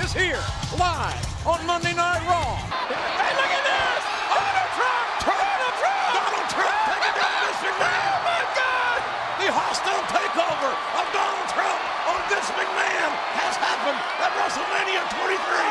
is here live on Monday Night Raw. Hey, look at this! Donald Trump! Donald Trump! Donald Trump taking down Mr. McMahon! Oh my God! The hostile takeover of Donald Trump on Vince McMahon has happened at WrestleMania 23.